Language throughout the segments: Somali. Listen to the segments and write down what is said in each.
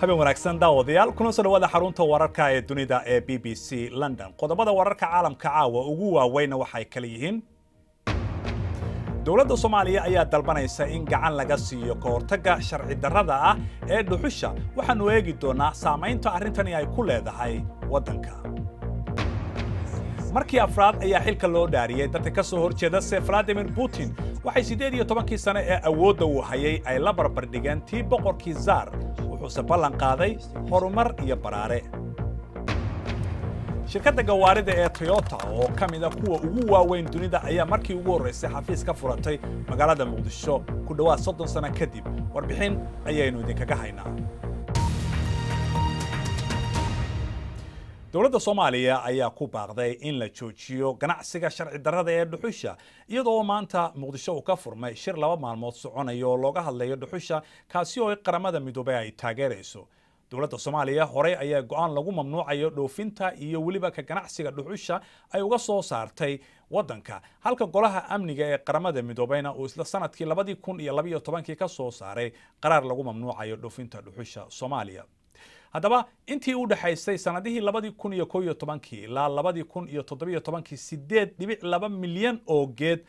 habeen wanaagsan daawadayaal kuna soo dhawaada xarunta wararka ee dunida ee b b c london. Qodobada wararka caalamka caawa ugu waaweynna waxay kala yihiin dowladda soomaaliya ayaa dalbanaysa in gacan laga siiyo ka hortagga sharci darrada ah ee dhuxusha. Waxaannu eegi doonnaa saamaynta arrintani ay ku leedahay waddanka. Markii afraad ayaa xilka loo dhaariyey dadka ka soo horjeeda se valadimir putin waxay siddeed iyo tobankii sane ee awoodda uu hayay ay la barbardhigeen tii boqorkii zaar. Wuxuuse ballan qaaday horumar iyo baraare shirkadda gawaarida ee toyota oo ka mida kuwa ugu waaweyn dunida ayaa markii ugu horraysay xafiis ka furatay magaalada muqdisho ku dhowaad soddon sano kadib warbixin ayaynu idinkaga haynaa. Dowladda soomaaliya ayaa ku baaqday in la joojiyo ganacsiga sharci darrada ee dhuxusha iyadoo maanta muqdisho uu ka furmay shir laba maalmood soconaya oo looga hadlayo dhuxusha kaasi oo qaramada midoobay ay taageerayso dowladda soomaaliya horey ayaa go'aan lagu mamnuucayo dhoofinta iyo weliba ka ganacsiga dhuxusha ay uga soo saartay waddanka. Halka golaha amniga ee qaramada midoobeyna uu isla sannadkii labadii kun iyo labaiyo tobankii ka soo saaray qaraar lagu mamnuucayo dhoofinta dhuxusha soomaaliya. Haddaba intii u dhexaysay sanadihii labadii kun iyo kow iyo tobankii ilaa labadii kun iyo toddobiyo tobankii sideed dhibic laba milyan oo geed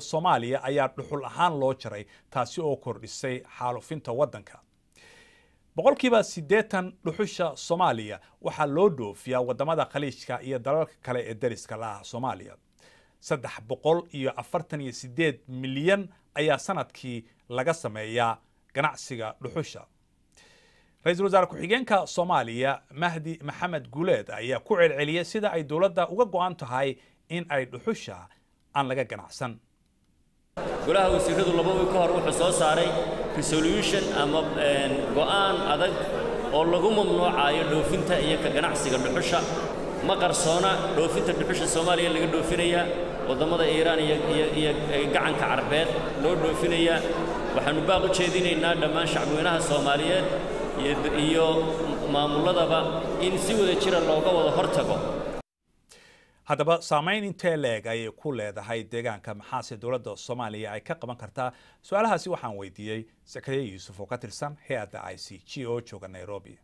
soomaaliya ayaa dhuxul ahaan loo jaray taasi oo kordhisay xaalufinta waddanka boqolkiiba siddeetan dhuxusha soomaaliya waxaa loo dhoofiyaa waddamada khaliijka iyo dalalka kale ee dariska la ah soomaaliya. Saddex boqol iyo afartan iyo sideed milyan ayaa sannadkii laga sameeyaa ganacsiga dhuxusha. Ra'iisul wasaare ku-xigeenka soomaaliya mahdi maxamed guuleed ayaa ku celceliyey sida ay dowladda uga go'an tahay in ay dhuxusha aan laga ganacsan. Golaha wasiiradu laba wiil ka hor wuxuu soo saaray resolution ama go'aan adag oo lagu mamnuucaayo dhoofinta iyo ka ganacsiga dhuxusha. Ma qarsoona dhoofinta dhuxusha soomaaliya laga dhoofinayaa waddamada iiraan iyo gacanka carbeed loo dhoofinayaa. Waxaannu baaq u jeedinaynaa dhammaan shacbweynaha soomaaliyeed iyo maamulladaba in si wada jira looga wada hortago haddaba saamayn intee leeg ayay ku leedahay deegaanka maxaase dowladda soomaaliya ay ka qaban kartaa? Su'aalahaasi waxaan weydiiyey. Sakariya yuusuf oo ka tirsan hay'adda i c g oo jooga nairobi.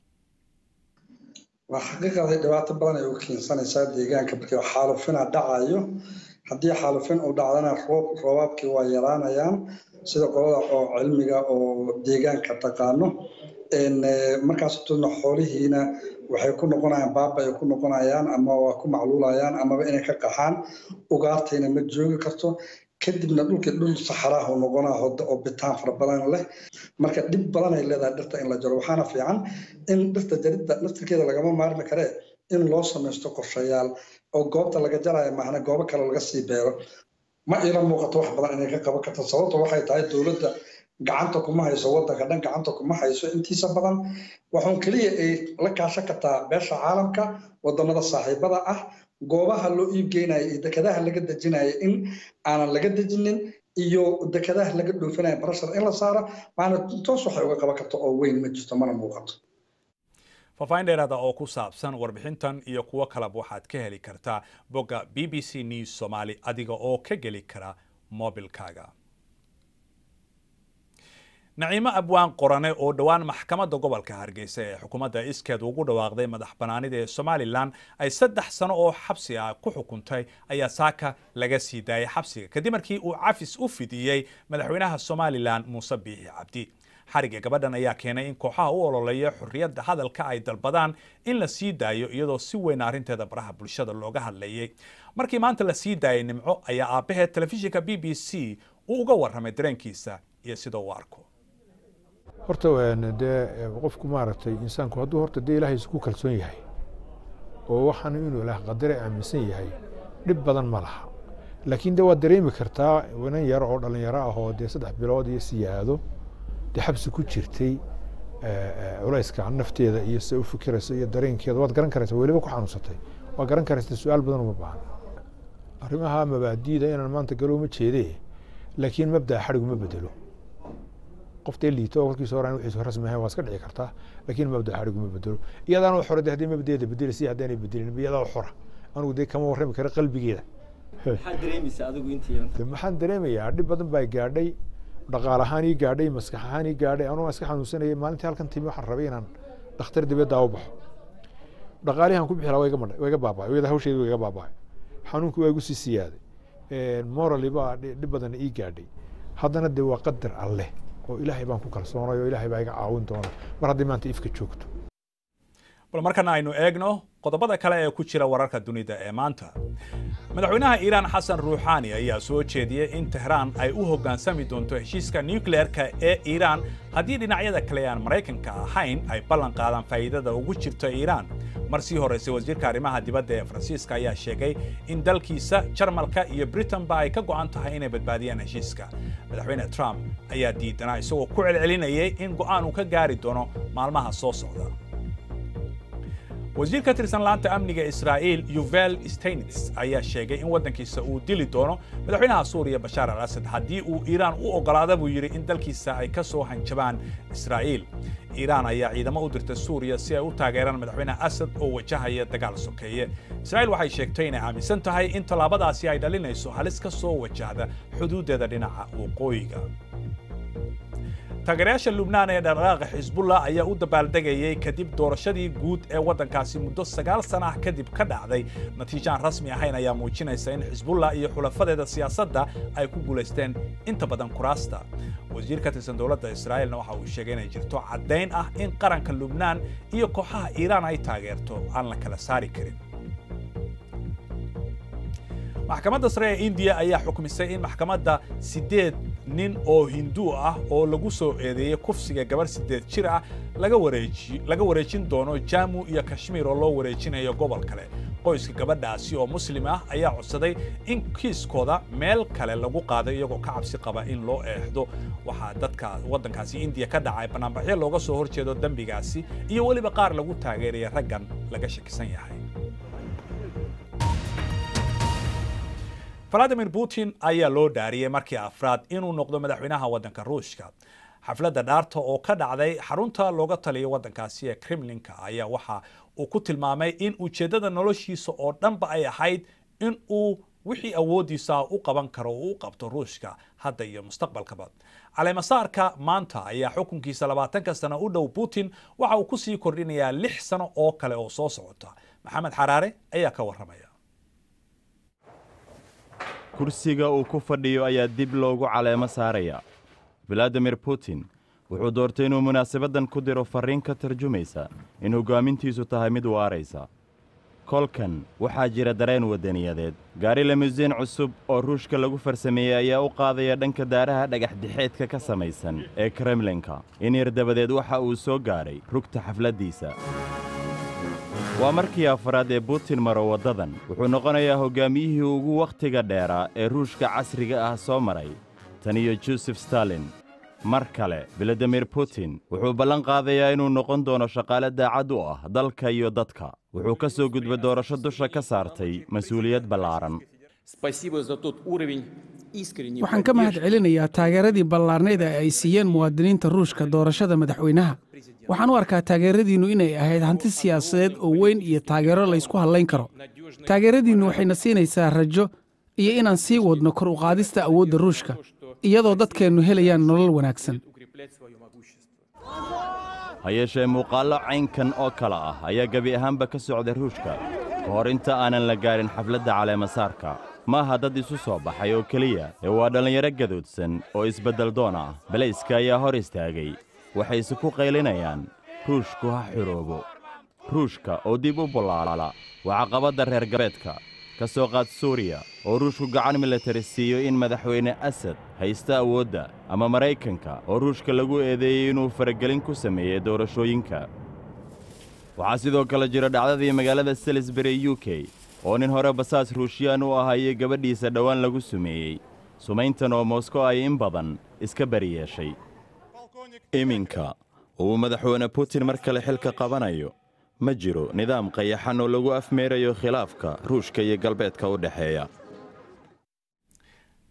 Waa xaqiiqaday dhibaato badan ay u keensanaysaa deegaanka markii xaalufina dhacayo haddii xaalufin uu dhacdana roob roobaabkii waa yaraanayaan. Sida qolada oo cilmiga oo deegaanka taqaano markaas tuna xoolihiina waxay ku noqonayaan baaba ay ku noqonayaan ama waa ku macluulayaan amaba inay ka qaxaan. Ugaartayna ma joogi karto. Kadibna dhulkii dhul saxaraah uu noqonaa oo bitaan fara badan leh. Marka dhib badan ay leedahay dhirta in la jaro. Waxaana fiican in dhirta jaridda naftirkeeda lagama maarmi karee in loo samaysto qorshayaal oo goobta laga jaraya maahna goobo kale laga sii beero. Ma ila muuqato wax badan inay ka qaban karto. Sababta waxay tahay dowladda gacanta kuma hayso waddanka dhan gacanta kuma hayso. Intiisa badan waxuun keliya ay la kaashan kartaa beesha caalamka waddamada saaxiibada ah goobaha loo iibgeynaya iyo dekadaha laga dejinaya in aanan laga dejinin iyo dekadaha laga dhoofinaya barashar in la saaro. Maana toos waxay uga qaban karto oo weyn ma jirto mana muuqato. Faahfaahin dheeraada oo ku saabsan warbixintan iyo kuwo kaleba waxaad ka heli kartaa bogga b b c news somaali adiga oo ka geli kara mobilkaaga naciimo abwaan qorane oo dhowaan maxkamadda gobolka hargeysa ee xukuumadda iskeed ugu dhawaaqday madax banaanida ee somalilan ay saddex sano oo xabsi ah ku xukuntay ayaa saaka laga sii daayay xabsiga. Kadib markii uu cafis u fidiyey madaxweynaha somalilan muuse biixi cabdi. Xariga gabadhan ayaa keenay in kooxaha u ololeeya xorriyadda hadalka ay dalbadaan in la sii daayo iyadoo si weyn arrinteeda baraha bulshada looga hadlayay. Markii maanta la sii daayay nimco ayaa aabbaheed telefishinka b b c uu uga warramay dareenkiisa iyo sida uu arko horta dee qofku maaragtay insaanku hadduu horta dee ilaahaysa ku kalsoon yahay oo waxaan inuu ilaah qadare aaminsan yahay dhib badan ma laha. Laakiin de waad dareemi kartaa inan yaro oo dhallinyaro ah oo dee saddex bilood iyo siyaado dee xabsi ku jirtay culayska nafteeda iyo se u fikiraysa iyo dareenkeeda. Waad garan karaysa weliba ku xanuunsatay. Waad garan karaysa su'aal badan uma baahna. Arrimaha mabaadiida inaan maanta galo uma jeedee laakiin mabda'a xadhigu ma bedelo qoftee liito oo kolkiisa horaan wixiisa rasmi ahayn waa iska dhici kartaa laakiin mabda'a xadhigu ma bedelo. Iyadaana xora de haddii mabdaeeda bedelaysa haddaanay bedelin iyadaa xora. Anigu dee kama warrami kara qalbigeeda. Maxaan dareemayaa? Dhib badan baa gaadhay dhaqaal ahaan ii gaadhay maskax ahaan ii gaadhay. Anuu iska xanuunsanayay maalintii halkan timi waxaan rabay inaan dhakhtar dibadda u baxo. Dhaqaalihan ku bixi lahaa waa iga madhay waa iga baaba'ay. Iyada hawsheedu waa iga baaba'ay. Xanuunku waa igu sii siyaaday morally baa dhi- dhib badan ii gaadhay. Haddana dee waa qadar alleh oo ilaahay baan ku kalsoonay oo ilaahay baa iga caawin doona mar haddii maanta ifka joogto. Bal markana aynu eegno qodobada kale ee ku jira wararka dunida ee maanta. Madaxweynaha iiraan xasan ruuxaani ayaa soo jeediyey in tehraan ay u hoggaansami doonto heshiiska nukleerka ee iiraan haddii dhinacyada kale aan maraykanka ahayn ay ballan qaadaan faa'iidada ugu jirta iiraan mar sii horraysay wasiirka arrimaha dibadda ee faransiiska ayaa sheegay in dalkiisa jarmalka iyo britanba ay ka go'an tahay inay badbaadiyaan heshiiska. Madaxweyne trump ayaa diidanaa isagoo ku celcelinayay in go'aan uu ka gaari doono maalmaha soo socda. Wasiir ka tirsan laanta amniga israa'iil yuvel steinitz ayaa sheegay in waddankiisa uu dili doono madaxweynaha suuriya bashaar al asad haddii uu iiraan u oggolaada buu yidhi in dalkiisa ay ka soo hanjabaan israa'iil iiraan ayaa ciidamo u dirtay suuriya si ay u taageeraan madaxweyne asad oo wajahaya dagaal sokeeye. Israa'iil waxay sheegtay inay aaminsan tahay in tallaabadaasi ay dhalinayso halis ka soo wajahda xuduuddeeda dhinaca waqooyiga taageerayaasha lubnaan ee dhaqdhaqaaqa xisbullah ayaa u dabaaldegayay kadib doorashadii guud ee waddankaasi muddo sagaal sana ah kadib ka dhacday. Natiijaan rasmi ahayn ayaa muujinaysa in xisbullah iyo xulafadeeda siyaasadda ay ku guulaysteen inta badan kuraasta. Wasiir ka tirsan dowladda israa'iilna waxa uu sheegay inay jirto caddayn ah in qaranka lubnaan iyo kooxaha iiraan ay taageerto. Aan la kala saari karin. Maxkamadda sare ee indiya ayaa xukmisay in maxkamadda siddeed nin oo hinduu ah oo lagu soo eedeeyey kufsiga gabarh siddeed jir ah laga wareeji laga wareejin doono jamu iyo kashmiir oo loo wareejinayo gobol kale. Qoyska gabadhaasi oo muslim ah ayaa codsaday in kiiskooda meel kale lagu qaado iyagoo ka cabsi qaba in loo eexdo waxaa dadka waddankaasi indiya ka dhacay banaanbaxyo looga soo horjeedo dembigaasi iyo weliba qaar lagu taageeraya raggan laga shakisan yahay valadimir putin ayaa loo dhaariyey markii afraad inuu noqdo madaxweynaha waddanka ruushka. Xafladda dhaarta oo ka dhacday xarunta looga taliyo waddankaasi ee kremlinka ayaa waxa uu ku tilmaamay in ujeeddada noloshiisa oo dhanba ay ahayd in uu wixii awooddiisa u qaban karo uu u qabto ruushka hadda iyo mustaqbalkaba. Caleemasaarka maanta ayaa xukunkiisa labaatanka sano u dhow putin waxa uu ku sii kordhinayaa lix sano oo kale oo soo socota. Maxamed xaraare ayaa ka warramaya kursiga uu ku fadhiyo ayaa dib loogu caleemo saaraya. Valadimir putin wuxuu doortay inuu munaasabaddan ku diro farriin ka tarjumaysa in hoggaamintiisu tahay mid waaraysa. Kolkan waxaa jira dareen waddaniyadeed gaari lamusiin cusub oo ruushka lagu farsameeyey ayaa u qaadaya dhanka daaraha dhagaxdixeedka ka samaysan ee kremlinka. In yar dabadeed waxa uu soo gaadhay rugta xafladdiisa waa markii afraad ee putin maro waddadan wuxuu noqonayaa hoggaamiyihii ugu wakhtiga dheeraa ee ruushka casriga ah soo maray. Tan iyo josef stalin. Mar kale valadimir putin wuxuu ballan qaadayaa inuu noqon doono shaqaale daacad u ah dalka iyo dadka. Wuxuu ka soo gudbay doorasho dusha ka saartay mas'uuliyad ballaaran waxaan ka mahad celinayaa taageeradii ballaarnayd ee ay siiyeen muwaadiniinta ruushka doorashada madaxweynaha. Waxaan u arkaa taageeradiinnu inay ahayd hanti siyaasadeed oo weyn iyo taageero laysku hadlayn karo. Taageeradiinnu waxayna siinaysaa rajo iyo inaan sii wadno kor u qaadista awoodda ruushka iyadoo dadkeennu helayaan nolol wanaagsan. Ha yeeshee muuqaallo caynkan oo kale ah. Ayaa gebi ahaanba ka socday ruushka. Ka hor inta aanan la gaadhin xafladda caleemasaarka ma aha dad isu soo baxay oo keliya ee waa dhallinyaro gadoodsan oo isbeddeldoon ah. Balayska ayaa hor istaagay. Waxayse ku qaylinayaan ruushku ha xoroobo ruushka oo dib u bullaala waa caqabadda reer galbeedka ka soo qaad suuriya oo ruushku gacan militari siiyo in madaxweyne asad haysta awoodda ama maraykanka oo ruushka lagu eedeeyey inuu faragelin ku sameeyey doorashooyinka. Waxaa sidoo kale jira dhacdadii magaalada salisbury u k oo nin hore basaas ruushiyaan u ahayey gabadhiisa dhowaan lagu sumeeyey sumayntan oo moskow ay in badan iska bari yeeshay iminka uu madaxweyne putin mar kale xilka qabanayo. Ma jiro nidaam qayaxan oo lagu afmeerayo khilaafka ruushka iyo galbeedka u dhexeeya.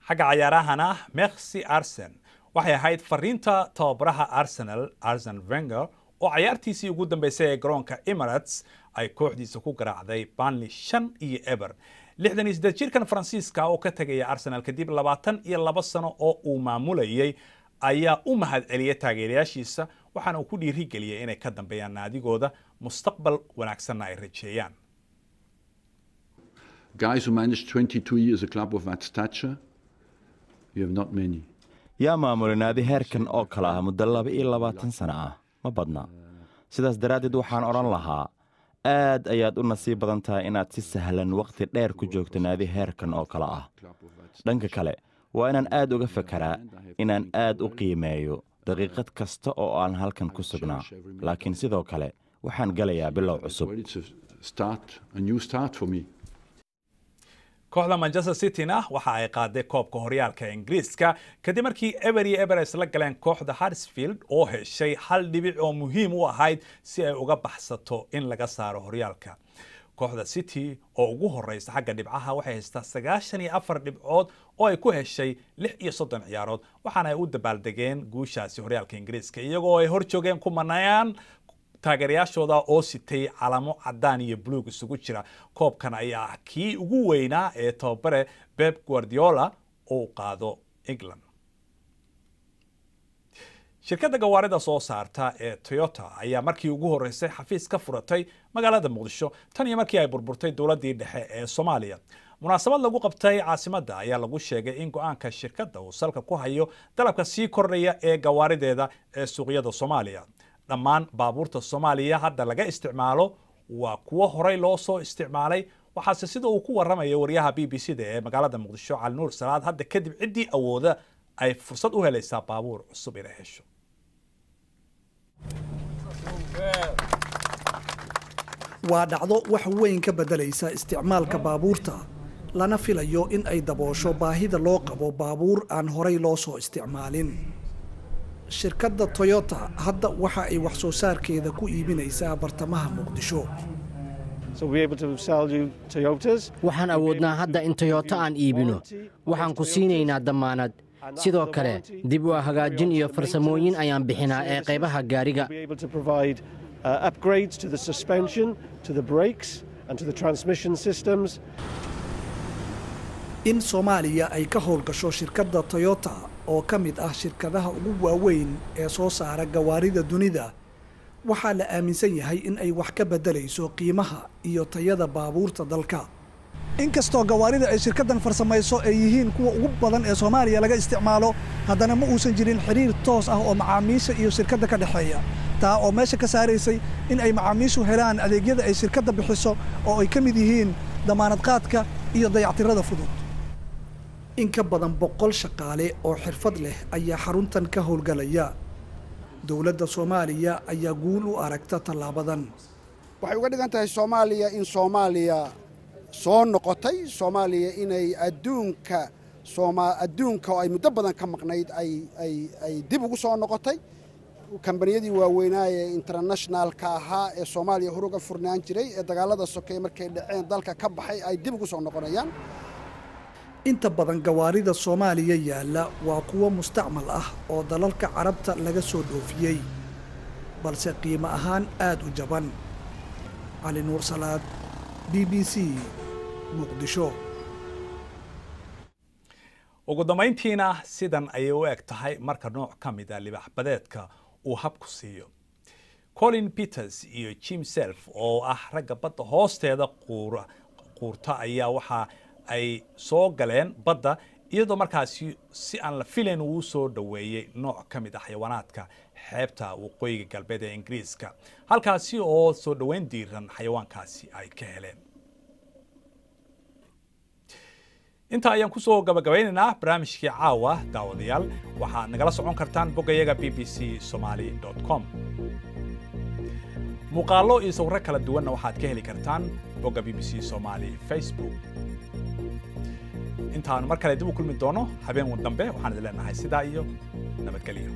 Xagga cayaarahana merci arsen waxay ahayd fariinta tababaraha arsenal arsen wenger oo cayaartiisii ugu dambeysay ee garoonka emirates ay kooxdiisa ku garaacday banley shan iyo eber. Lixdan iyo siddeed jirkan faransiiska oo ka tegaya arsenal kadib labaatan iyo laba sano oo uu maamulayay ayaa u mahad celiyay taageerayaashiisa waxaana uu ku dhiirigeliyay inay ka dambeeyaan naadigooda mustaqbal wanaagsanna ay rajeeyaan. Guys who managed 22 years a club of that stature, you have not many. yaa maamulay naadi heerkan oo kale ah muddo laba iyo labaatan sano ah ma badna. Sidaas daraaddeed waxaan odhan lahaa aad ayaad u nasiib badan tahay inaad si sahlan wakhti dheer ku joogto naadi heerkan oo kale ah. Dhanka kale waa inaan aad uga fakaraa inaan aad u qiimeeyo daqiiqad kasta oo aan halkan ku sugnaa. Laakiin sidoo kale waxaan gelayaa bilow cusub kooxda manchester cityna waxa ay qaaday koobka horyaalka ingiriiska. Kadib markii eber iyo eber isla galeen kooxda harsfield oo heshay hal dhibic oo muhiim u ahayd si ay uga baxsato in laga saaro horyaalka. Kooxda city oo ugu horeysa xagga dhibcaha waxay haystaa sagaashan iyo afar dhibcood oo ay ku heshay lix iyo soddon ciyaarood waxaana ay u dabaaldegeen guushaasi horyaalka ingiriiska iyagoo ay hor joogeen kumanayaan taageerayaashooda oo sitay calamo cadaan iyo buluug isugu jira. Koobkan ayaa ah kii ugu weynaa ee tababare beb guardiola uu qaado england. Shirkadda gawaarida soo saarta ee toyota ayaa markii ugu horeysay xafiis ka furatay magaalada muqdisho. Tan iyo markii ay burburtay dowladdii dhexe ee soomaaliya. Munaasabad lagu qabtay caasimadda ayaa lagu sheegay in go'aanka shirkadda uu salka ku hayo dalabka sii kordhaya ee gawaarideeda ee suuqyada soomaaliya dhammaan baabuurta soomaaliya. Hadda laga isticmaalo waa kuwo horey loo soo isticmaalay. Waxaase sida uu ku warramaya wariyaha b b c da ee magaalada muqdisho cali nuur salaad. Hadda kadib ciddii awooda ay fursad u helaysaa baabuur cusub inay hesho. Waa dhacdo wax weyn ka beddelaysa isticmaalka baabuurta lana filayo in ay daboosho baahida loo qabo baabuur aan horay loo soo isticmaalin shirkadda toyota hadda waxa ay wax soo saarkeeda ku iibinaysaa bartamaha muqdisho. Waxaan awoodnaa hadda in toyota aan iibino. waxaan ku siinaynaa dammaanad. Sidoo kale dib u hagaajin iyo farsamooyin ayaan bixinaa ee qaybaha gaariga. In soomaaliya ay ka howlgasho shirkadda toyota oo ka mid ah shirkadaha ugu waaweyn ee soo saara gawaarida dunida waxaa la aaminsan yahay in ay wax ka beddelayso qiimaha iyo tayada baabuurta dalka. Inkastoo gawaarida ay shirkaddan farsamayso ay yihiin kuwa ugu badan ee soomaaliya laga isticmaalo haddana ma uusan jirin xidhiir toos ah oo macaamiisha iyo shirkadda ka dhexeeya. Taa oo meesha ka saaraysay in ay macaamiishu helaan adeegyada ay shirkadda bixiso oo ay ka mid yihiin damaanad qaadka iyo dayactirada fudud in ka badan boqol shaqaale oo xirfad leh ayaa xaruntan ka howlgalaya. Dowladda soomaaliya ayaa guul u aragta tallaabadan. Waxay uga dhigan tahay soomaaliya in soomaaliya soo noqotay soomaaliya inay adduunka adduunka oo ay muddo badan ka maqnayd ay dib ugu soo noqotay. Kambaniyadii waaweynaaye internationaalka ahaa ee soomaaliya hor uga furnaan jiray ee dagaalada sokeeye markay dhaceen dalka ka baxay ay dib ugu soo noqonayaan inta badan gawaarida soomaaliya yaalla waa kuwo mustacmal ah oo dalalka carabta laga soo dhoofiyey balse qiimo ahaan aad u jaban. Cali nuur salaad b b c muqdisho. Ugu dambayntiina sidan ayay u eg tahay marka nooc ka mid a libaxbadeedka uu habku siiyo. Colin peters iyo jim self oo ah ragga badda hoosteeda quurta ayaa waxa ay soo galeen badda iyadoo markaasi si aan la filayn uu soo dhoweeyey nooc ka mid ah xayawaanaadka xeebta waqooyiga galbeed ee ingiriiska. Halkaasi oo soo dhoweyn diiran xayawaankaasi ay ka heleen. Intaa ayaan ku soo gabagabaynaynaa barnaamijkii caawa daawadayaal. Waxaad nagala socon kartaan boggayaga b b c somaly com. Muuqaallo iyo sawirro kala duwanna waxaad ka heli kartaan bogga b b c somaly facebook intaanu mar kale dib u kulmi doono habeen dambe waxaan idin leenahay sidaa iyo nabadgelyo